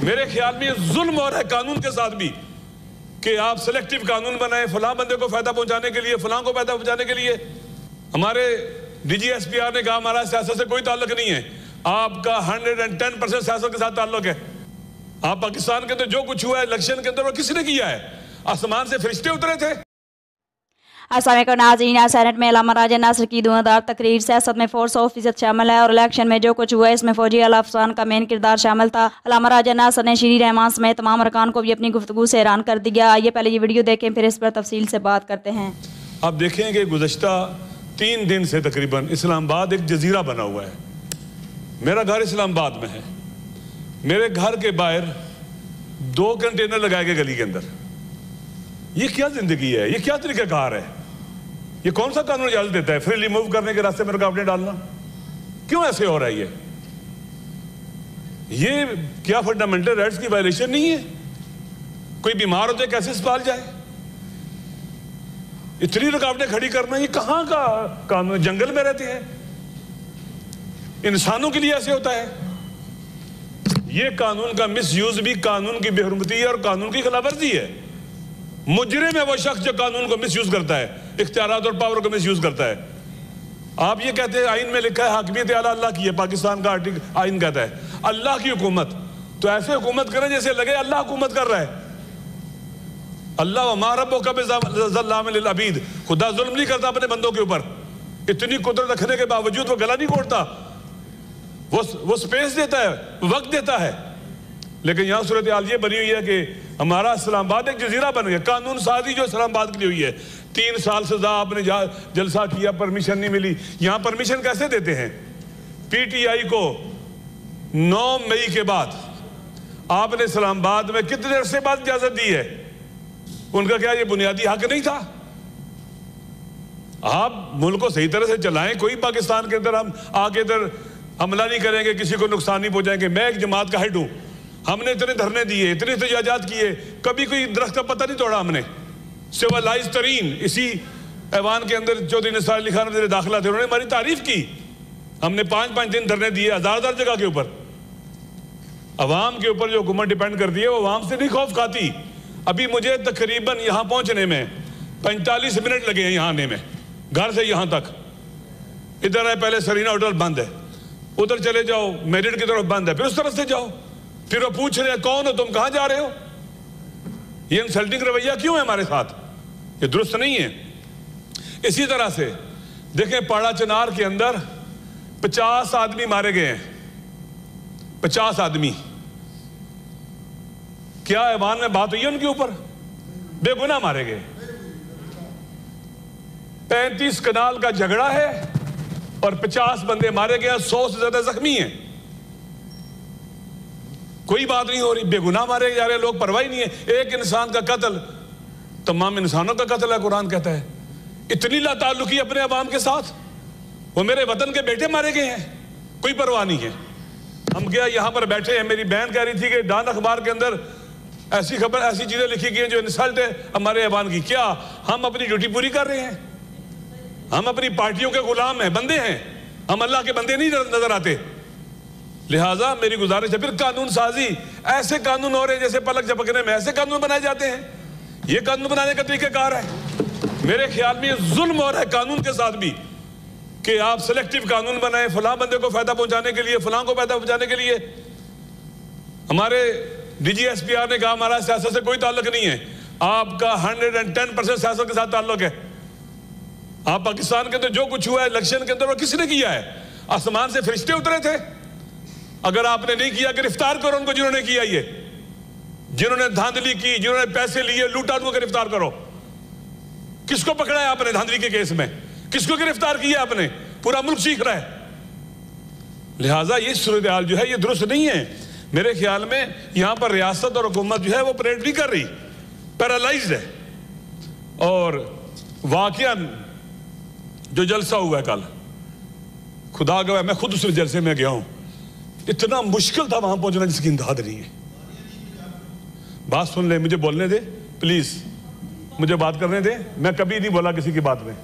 मेरे ख्याल में जुल्म और है कानून के साथ भी कि आप सिलेक्टिव कानून बनाए, फलां बंदे को फ़ायदा पहुँचाने के लिए, फलां को फ़ायदा पहुँचाने के लिए। हमारे डीजीएसपीआर ने कहा, हमारा सियासत से कोई ताल्लुक नहीं है। आपका हंड्रेड एंड टेन परसेंट सियासत के साथ ताल्लुक है। आप पाकिस्तान के अंदर जो कुछ हुआ है, इलेक्शन के अंदर वो किसने किया है। आसमान से फरिश्ते उतरे थे। असल नाजीन सैनट में अलामा राजा नासर की धुआंधार तकरीर सियासत में फोर सौ फ़ीसद शामिल है और इलेक्शन में जो कुछ हुआ इसमें फौजी अफसान का मेन किरदार शामिल था। अलामा राजा नासर ने श्री रहमान समेत तमाम अरकान को भी अपनी गुफ्तु से हैरान कर दिया। आइए पहले ये वीडियो देखें, फिर इस पर तफसील से बात करते हैं। आप देखें कि गुजशत तीन दिन से तकरीबन इस्लामाबाद एक जजीरा बना हुआ है। मेरा घर इस्लामाबाद में है। मेरे घर के बाहर दो कंटेनर लगाए गए गली के अंदर। ये क्या ज़िंदगी है? ये क्या तरीकाकार है? ये कौन सा कानून इजाज़त देता है? फ्रीली मूव करने के रास्ते में रुकावटें डालना। क्यों ऐसे हो रहा है ये? ये क्या फंडामेंटल राइट्स की वायलेशन नहीं है? कोई बीमार होते कैसे अस्पताल जाए? इतनी रुकावटें खड़ी करना, ये कहाँ का कानून? जंगल में रहते हैं। इंसानों के लिए ऐसे होता है। ये कानून का मिस यूज़ भी कानून की बेहरमती है और कानून की खिलाफवर्जी है। मुजरे में वो शख्स जो कानून को मिस यूज़ करता है। इख्तियार और पावर को मिस यूज़ करता है। आप ये कहते हैं, आइन में लिखा है, हाकमियत आला अल्लाह की है, पाकिस्तान का आर्टिकल आइन कहता है। अल्लाह की हुकूमत। तो ऐसे हुकूमत करें जैसे लगे, अल्लाह हुकूमत कर रहा है। अल्लाह मारब अबीद खुदा जुल्म नहीं करता अपने बंदों के ऊपर। इतनी कुदरत रखने के बावजूद वो गला नहीं कोड़ता वो वो स्पेस देता है, वक्त देता है। लेकिन यहाँ सूरत हाल ये बनी हुई है कि हमारा इस्लामाबाद एक जजीरा बन गया। कानून साजी जो इस्लामाबाद के लिए हुई है। तीन साल सजा आपने जलसा किया परमिशन नहीं मिली। यहाँ परमिशन कैसे देते हैं? पीटीआई को 9 मई के बाद आपने इस्लामाबाद में कितने अरसे बाद इजाज़त दी है? उनका क्या ये बुनियादी हक नहीं था? आप मुल्क को सही तरह से चलाएँ, कोई पाकिस्तान के अंदर हम आके इधर हमला नहीं करेंगे, किसी को नुकसान नहीं पहुंचाएँगे। मैं एक जमात का हेड हूँ। हमने इतने धरने दिए, इतने एहतजाजात किए, कभी कोई दरख्त का पता नहीं तोड़ा हमने। सिविलाइज तरीन, इसी ऐवान के अंदर चौधरी निसार अली खान दाखिला थे, उन्होंने हमारी तारीफ़ की। हमने पाँच पाँच दिन धरने दिए हज़ार हज़ार जगह के ऊपर। अवाम के ऊपर जो हुकूमत डिपेंड करती है, वो अवाम से नहीं खौफ खाती। अभी मुझे तकरीबन यहाँ पहुँचने में पैंतालीस मिनट लगे हैं यहाँ आने में। घर से यहाँ तक। इधर है, पहले सरीना होटल बंद है। उधर चले जाओ, मेरिट की तरफ़ बंद है। फिर उस तरफ़ से जाओ। फिर वो पूछ रहे हैं, कौन हो तुम, कहाँ जा रहे हो? ये इंसल्टिंग रवैया क्यों है हमारे साथ? ये दुरुस्त नहीं है। इसी तरह से, देखें पाड़ा चनार के अंदर पचास आदमी मारे गए हैं। पचास आदमी। क्या ऐवान में बात हुई है उनके ऊपर? बेगुना मारे गए। पैंतीस कनाल का झगड़ा है और पचास बंदे मारे गए सौ से ज़्यादा जख्मी हैं। कोई बात नहीं हो रही बेगुनाह मारे जा रहे लोग परवाही नहीं है। एक इंसान का कत्ल, तमाम इंसानों का कत्ल है, कुरान कहता है। इतनी ला ताल्लुकी अपने अवाम के साथ, वो मेरे वतन के बेटे मारे गए हैं, कोई परवाह नहीं है। हम क्या यहाँ पर बैठे हैं? मेरी बहन कह रही थी कि डान अखबार के अंदर ऐसी खबर, ऐसी चीज़ें लिखी गई हैं जो इंसल्ट है हमारे अवान की। क्या हम अपनी ड्यूटी पूरी कर रहे हैं? हम अपनी पार्टियों के गुलाम हैं, बंदे हैं। हम अल्लाह के बंदे नहीं नज़र आते। लिहाजा मेरी गुजारिश है, फिर कानून साजी। ऐसे कानून हो रहे हैं जैसे पलक झपकने में, ऐसे कानून बनाए जाते हैं। ये कानून बनाने का तरीकेकार है। मेरे ख्याल में जुल्म और है कानून के साथ भी, कि आप सिलेक्टिव कानून बनाए, फलां बंदे को फ़ायदा पहुँचाने के लिए, फलां को फ़ायदा पहुँचाने के लिए। हमारे डीजीएसपीआर ने कहा, हमारा सियासत से कोई ताल्लुक नहीं है। आपका हंड्रेड एंड टेन परसेंट सियासत के साथ ताल्लुक है। आप पाकिस्तान के अंदर तो जो कुछ हुआ है, इलेक्शन के अंदर वो किसी ने किया है? आसमान से फरिश्ते उतरे थे। अगर आपने नहीं किया, गिरफ़्तार करो उनको जिन्होंने किया ये। जिन्होंने धांधली की, जिन्होंने पैसे लिए, लूटा, उनको गिरफ़्तार करो। किसको पकड़ा है आपने धांधली के केस में? किसको गिरफ़्तार किया आपने? पूरा मुल्क सीख रहा है। लिहाजा ये सूरत जो है, ये दुरुस्त नहीं है। मेरे ख्याल में यहाँ पर रियासत और हुकूमत जो है, वो परेड भी कर रही। पैरालाइज है। और वाकया जो जलसा हुआ है कल, खुदा गवा मैं खुद उस जलसे में गया हूँ। इतना मुश्किल था वहाँ पहुँचना जिसकी इंतहाद नहीं है। बात सुन ले मुझे बोलने दे प्लीज़ मुझे बात करने दे। मैं कभी नहीं बोला किसी की बात में।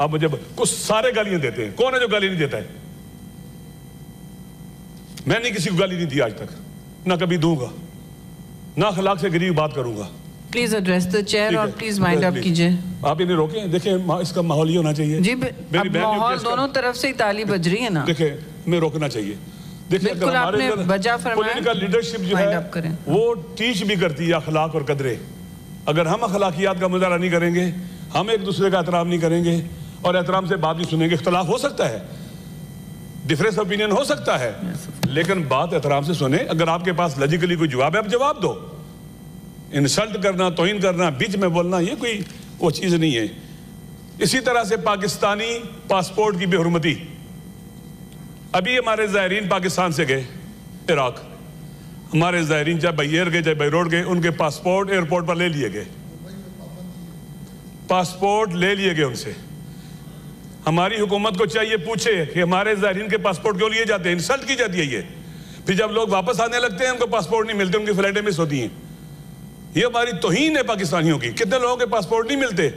आप मुझे कुछ सारे गालियाँ देते हैं। कौन है जो गाली नहीं देता है? मैं नहीं किसी को गाली नहीं दी आज तक। ना कभी दूँगा। ना अखलाक से गरीब बात करूँगा। प्लीज़ एड्रेस द चेयर और प्लीज़ माइंड अप कीजिए। आप इन्हें रोकें। देखिए मा- इसका माहौल ही होना चाहिए। जी अब माहौल दोनों तरफ़ से ही ताली बज रही है ना। देखिए मैं रोकना चाहिए। देखिए अगर हमारे पॉलिटिकल लीडरशिप जो है वो टीच भी करती है अखलाक और कदरे। अगर हम अखलाकियात का मुजाहरा नहीं करेंगे हम एक दूसरे का एहतराम नहीं करेंगे और एहतराम से बात भी सुनेंगे इख्तलाफ हो सकता है। डिफरेंस ओपिनियन हो सकता है। लेकिन बात एहतराम से सुने अगर आपके पास लॉजिकली कोई जवाब है आप जवाब दो। इंसल्ट करना तोहिन करना बीच में बोलना ये कोई वो चीज़ नहीं है। इसी तरह से पाकिस्तानी पासपोर्ट की बेहरमती। अभी हमारे ज़ायरीन पाकिस्तान से गए, इराक। हमारे ज़ायरीन चाहे बाई एयर गए चाहे बाई रोड गए, उनके पासपोर्ट एयरपोर्ट पर ले लिए गए। पासपोर्ट ले लिए गए उनसे। हमारी हुकूमत को चाहिए पूछे कि हमारे ज़ायरीन के पासपोर्ट क्यों लिए जाते हैं? इंसल्ट की जाती है ये। फिर जब लोग वापस आने लगते हैं, उनको पासपोर्ट नहीं मिलते, उनकी फ्लाइटें मिस होती हैं। ये हमारी तोहन है पाकिस्तानियों की। कितने लोगों के पासपोर्ट नहीं मिलते?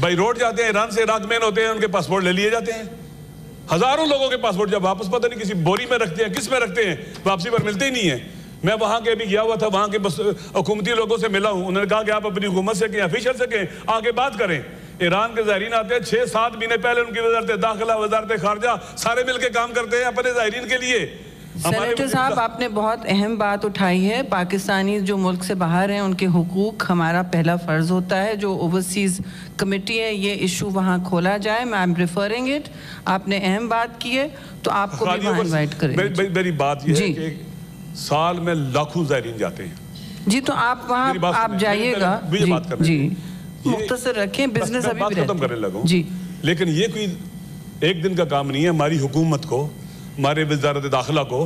बाई रोड जाते हैं, ईरान से इराक मैन होते हैं, उनके पासपोर्ट ले लिए जाते हैं। हज़ारों लोगों के पासपोर्ट जब वापस पता नहीं किसी बोरी में रखते हैं, किसमें रखते हैं, वापसी पर मिलते ही नहीं है। मैं वहाँ के अभी गया हुआ था, वहाँ के बस हुकूमती लोगों से मिला हूँ। उन्होंने कहा कि आप अपनी हुकूमत से कहें ऑफिशियल से कहें, आगे बात करें। ईरान के ज़ायरीन आते हैं, छह सात महीने पहले उनकी वजारत, दाखिला, वजारत खारजा, सारे मिलकर काम करते हैं अपने ज़ायरीन के लिए। सेनेटर साहब आपने बहुत अहम बात उठाई है। पाकिस्तानी जो मुल्क से बाहर हैं उनके हुकूक हमारा पहला फ़र्ज़ होता है। जो ओवरसीज़ कमेटी है ये इशू वहाँ खोला जाए मैं आई एम रिफरिंग इट आपने अहम बात की है तो आपको भी वहाँ इनवाइट करें मेरी, मेरी बात यह है। कि साल में लाखों ज़ायरीन जाते हैं। जी तो आप वहाँ आप जाइएगा। जी। ये- मुख्तसर रखें बिज़नेस अभी खत्म करने। लगूं। जी। लेकिन ये कोई एक दिन का काम नहीं है। हमारी हुकूमत को हमारे वजारत दाखिला को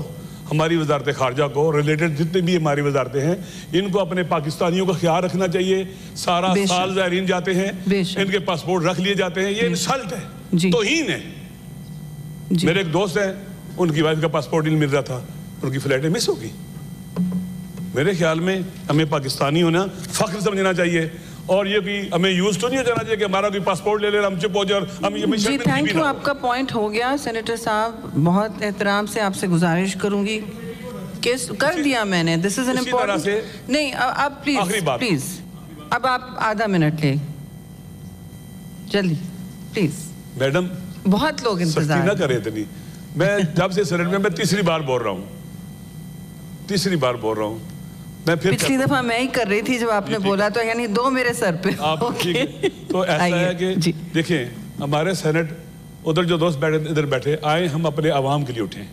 हमारी वजारत खारजा को रिलेटेड जितने भी हमारी वजारतें हैं इनको अपने पाकिस्तानियों का ख्याल रखना चाहिए। सारा साल ज़ायरीन जाते हैं इनके पासपोर्ट रख लिए जाते हैं ये इंसल्ट है जी। तोहीन है। मेरे एक दोस्त हैं उनकी वाइफ का पासपोर्ट नहीं मिल रहा था उनकी फ्लाइटें मिस होगी मेरे ख्याल में हमें पाकिस्तानी होना फख्र समझना चाहिए। और ये भी हमें यूज़ तो नहीं हो जाना चाहिए कि हमारा कोई पासपोर्ट ले ले हम चुप हो जाए और हम ये जी थैंक यू आपका पॉइंट हो गया। सेनेटर साहब बहुत एहतराम से आपसे गुजारिश करूँगी। कि कर दिया मैंने। दिस इज़ एन इम्पोर्टेंट नहीं अब प्लीज़ प्लीज़ अब आप आधा मिनट ले। जल्दी प्लीज़ मैडम बहुत लोग इंतज़ार ना करें इतनी। मैं जब से सेनेट में मैं तीसरी बार बोल रहा हूँ। तीसरी बार बोल रहा हूँ। मैं फिर पिछली दफ़ा मैं ही कर रही थी जब आपने बोला तो यानी दो मेरे सर पे। आप। ठीक तो ऐसा है कि जी। देखें हमारे सेनेट उधर जो दोस्त बैठे इधर बैठे आए हम अपने आवाम के लिए उठें।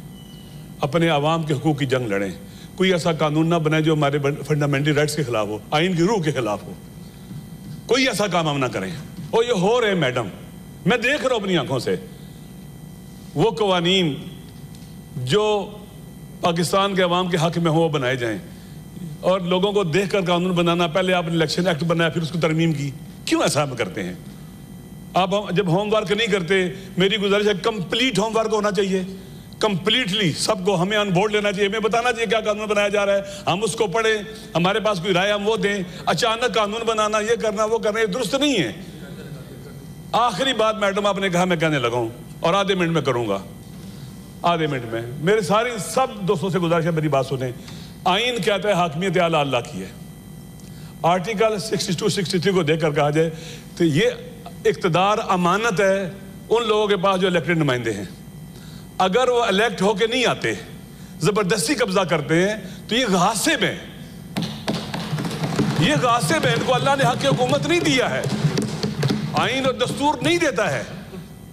अपने आवाम के हकूक की जंग लड़ें। कोई ऐसा कानून ना बनाए जो हमारे फंडामेंटल राइट्स के खिलाफ हो आइन की रूह के खिलाफ हो। कोई ऐसा काम हम ना करें। और ये हो रहे मैडम। मैं देख रहा हूँ अपनी आँखों से। वो कवानीन जो पाकिस्तान के अवाम के हक में हो बनाए जाएँ। और लोगों को देखकर कानून बनाना, पहले आपने इलेक्शन एक्ट बनाया, फिर उसको तरमीम की। क्यों ऐसा हम करते हैं? आप जब होमवर्क नहीं करते, मेरी गुजारिश है कंप्लीट होमवर्क होना चाहिए। कंप्लीटली सबको हमें ऑन बोर्ड लेना चाहिए, हमें बताना चाहिए क्या कानून बनाया जा रहा है। हम उसको पढ़ें, हमारे पास कोई राय, हम वो दें। अचानक कानून बनाना, ये करना, वो करना, ये दुरुस्त नहीं है। आखिरी बात मैडम, आपने कहा, मैं कहने लगा हूँ, और आधे मिनट में करूँगा। आधे मिनट में। मेरे सारी सब दोस्तों से गुजारिश है, मेरी बात सुने। आइन कहता है, हाकमियत आला अल्लाह की है। आर्टिकल 62 63 को देखकर कहा जाए तो ये इकतदार अमानत है, उन लोगों के पास जो इलेक्टेड नुमाइंदे हैं। अगर वो इलेक्ट होके नहीं आते, ज़बरदस्ती कब्जा करते हैं तो ये गासिब है। ये गासिब है, इनको अल्लाह ने हक हुकूमत नहीं दिया है। आइन और दस्तूर नहीं देता है।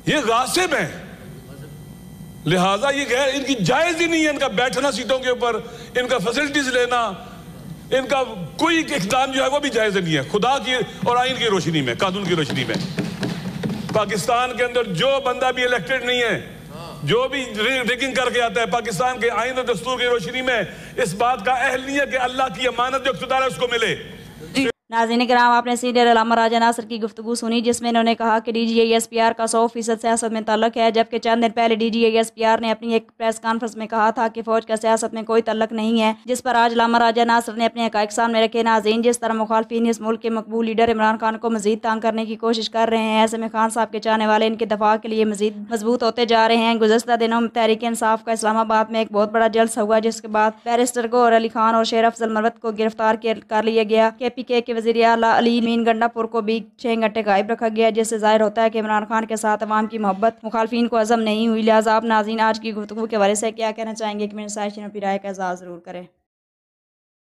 ये गासिब है। लिहाजा ये गैर, इनकी जायज़ ही नहीं है इनका बैठना सीटों के ऊपर, इनका फैसिलिटीज़ लेना, इनका कोई इकदाम जो है वो भी जायज़ नहीं है। खुदा की और आइन की रोशनी में, कानून की रोशनी में। पाकिस्तान के अंदर जो बंदा भी इलेक्टेड नहीं है, जो भी रिगिंग करके आता है, पाकिस्तान के आइन और दस्तूर की रोशनी में, इस बात का अहल नहीं है कि अल्लाह की अमानत जो इख्तिदार है उसको मिले। नाजीन कराम आपने सीनियर अलामा राजा नासर की गुफ्तु सुनी, जिसमें इन्होंने कहा कि D G I S P R का सौ फ़ीसद सियासत में तल्लक है, जबकि चंद दिन पहले D G I S P R ने अपनी एक प्रेस कॉन्फ्रेंस में कहा था कि फौज का सियासत में कोई तल्लक नहीं है, जिस पर आज अलामा राजा नासर ने अपने हक सामने रखे। नाजीन जिस तरह मुखालफी इस मुल्क के मकबूल लीडर इमरान खान को मजीद तंग करने की कोशिश कर रहे हैं, ऐसे में खान साहब के चाहने वाले इनके दफ़ा के लिए मजीद मज़बूत होते जा रहे हैं। गुजशत दिनों में तहरीक इंसाफ का इस्लामाबाद में एक बहुत बड़ा जल्स हुआ, जिसके बाद बैरिस्टर को और अली खान और शेर अफजल मरवत को गिरफ़्तार कर लिया गया। के पी के वजी अली मीन गंडापुर को भी छह घंटे गायब रखा गया जिससे ज़ाहिर होता है कि इमरान खान के साथ आवाम की मोहब्बत मुखालफी को अजम नहीं हुई। लिहाजा आप नाजीन आज की गुफ्तु के वाले से क्या कहना चाहेंगे? कि मेरे साइशन राय का एजाज़ ज़रूर करें।